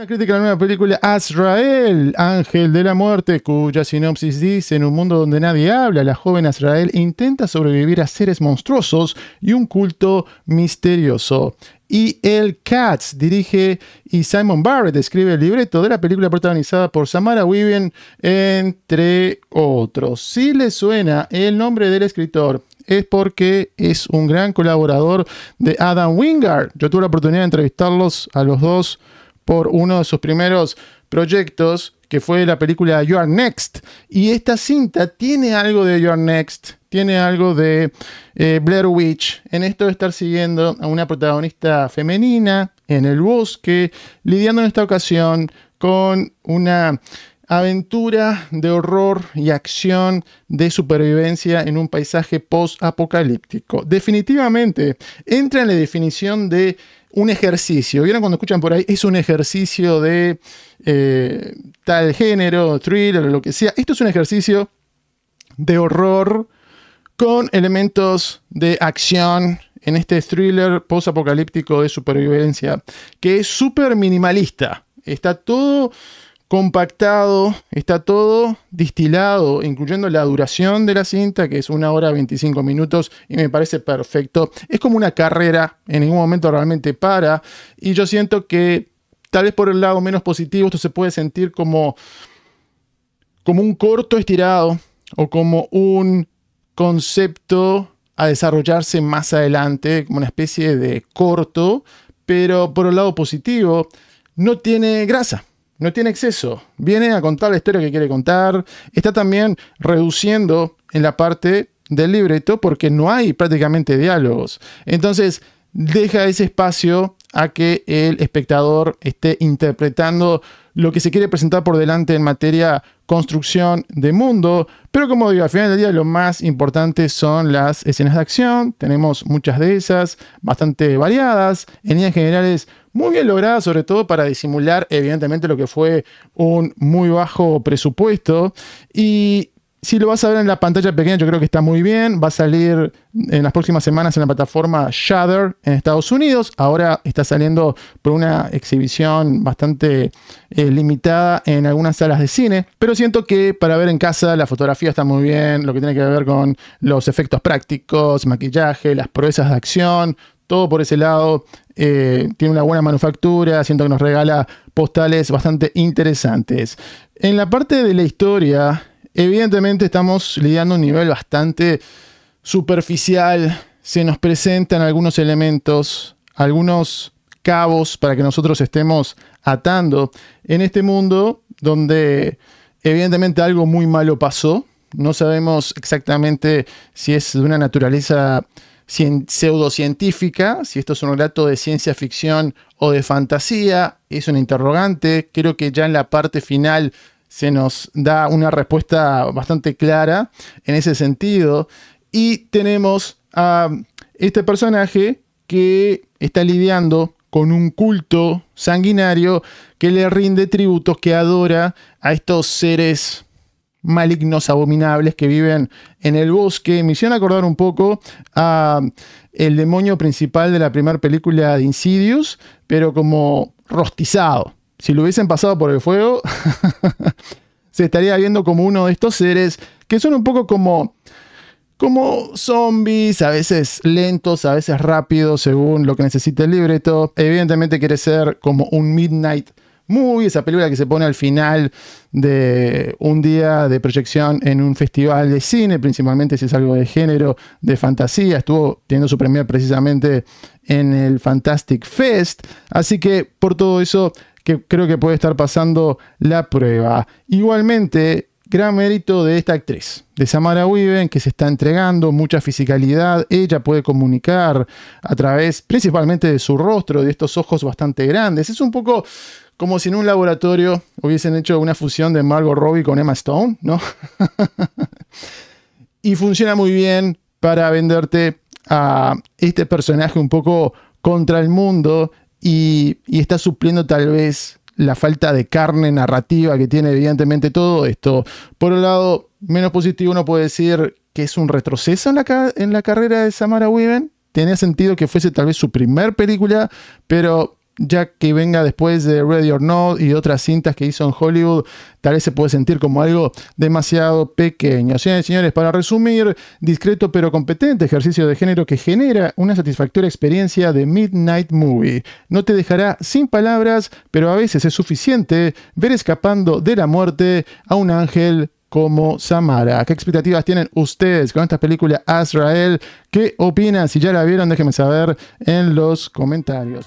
Una crítica a la nueva película Azrael, Ángel de la Muerte, cuya sinopsis dice, en un mundo donde nadie habla, la joven Azrael intenta sobrevivir a seres monstruosos y un culto misterioso. Y el Cats dirige y Simon Barrett escribe el libreto de la película protagonizada por Samara Weaving, entre otros. Si le suena el nombre del escritor, es porque es un gran colaborador de Adam Wingard. Yo tuve la oportunidad de entrevistarlos a los dos por uno de sus primeros proyectos, que fue la película You Are Next. Y esta cinta tiene algo de You Are Next, tiene algo de eh, Blair Witch, en esto de estar siguiendo a una protagonista femenina en el bosque, lidiando en esta ocasión con una aventura de horror y acción de supervivencia en un paisaje post-apocalíptico. Definitivamente entra en la definición de un ejercicio. ¿Vieron cuando escuchan por ahí? Es un ejercicio de eh, tal género, thriller lo que sea. Esto es un ejercicio de horror con elementos de acción en este thriller post-apocalíptico de supervivencia que es súper minimalista. Está todo compactado, está todo distilado, incluyendo la duración de la cinta, que es una hora 25 minutos, y me parece perfecto. Es como una carrera, en ningún momento realmente para, y yo siento que tal vez por el lado menos positivo esto se puede sentir como, como un corto estirado o como un concepto a desarrollarse más adelante, como una especie de corto, pero por el lado positivo no tiene grasa no tiene exceso. Viene a contar la historia que quiere contar. Está también reduciendo en la parte del libreto porque no hay prácticamente diálogos. Entonces deja ese espacio a que el espectador esté interpretando lo que se quiere presentar por delante en materia construcción de mundo. Pero como digo, al final del día lo más importante son las escenas de acción. Tenemos muchas de esas, bastante variadas. En líneas generales, muy bien lograda, sobre todo para disimular evidentemente lo que fue un muy bajo presupuesto. Y si lo vas a ver en la pantalla pequeña, yo creo que está muy bien. Va a salir en las próximas semanas en la plataforma Shudder en Estados Unidos. Ahora está saliendo por una exhibición bastante eh, limitada en algunas salas de cine. Pero siento que para ver en casa la fotografía está muy bien. Lo que tiene que ver con los efectos prácticos, maquillaje, las proezas de acción. Todo por ese lado eh, tiene una buena manufactura, siento que nos regala postales bastante interesantes. En la parte de la historia, evidentemente estamos lidiando a un nivel bastante superficial, se nos presentan algunos elementos, algunos cabos para que nosotros estemos atando en este mundo donde evidentemente algo muy malo pasó. No sabemos exactamente si es de una naturaleza pseudocientífica, si esto es un relato de ciencia ficción o de fantasía, es un interrogante. Creo que ya en la parte final se nos da una respuesta bastante clara en ese sentido. Y tenemos a este personaje que está lidiando con un culto sanguinario que le rinde tributos, que adora a estos seres malignos, abominables que viven en el bosque. Me hicieron acordar un poco a el demonio principal de la primera película de Insidious, pero como rostizado. Si lo hubiesen pasado por el fuego, se estaría viendo como uno de estos seres que son un poco como como zombies, a veces lentos, a veces rápidos, según lo que necesite el libreto. Evidentemente quiere ser como un Midnight Movie, esa película que se pone al final de un día de proyección en un festival de cine, principalmente si es algo de género, de fantasía. Estuvo teniendo su premio precisamente en el Fantastic Fest. Así que por todo eso que creo que puede estar pasando la prueba. Igualmente, gran mérito de esta actriz, de Samara Weaven, que se está entregando mucha fisicalidad. Ella puede comunicar a través principalmente de su rostro, de estos ojos bastante grandes. Es un poco como si en un laboratorio hubiesen hecho una fusión de Margot Robbie con Emma Stone, ¿no? y funciona muy bien para venderte a este personaje un poco contra el mundo y, está supliendo tal vez la falta de carne narrativa que tiene evidentemente todo esto. Por un lado, menos positivo uno puede decir que es un retroceso en la, en la carrera de Samara Weaven. Tenía sentido que fuese tal vez su primer película, pero ya que venga después de Ready or Not y otras cintas que hizo en Hollywood, tal vez se puede sentir como algo demasiado pequeño. Señores señores, para resumir, discreto pero competente ejercicio de género que genera una satisfactoria experiencia de Midnight Movie. No te dejará sin palabras, pero a veces es suficiente ver escapando de la muerte a un ángel como Samara. ¿Qué expectativas tienen ustedes con esta película Azrael? ¿Qué opinan? Si ya la vieron, déjenme saber en los comentarios.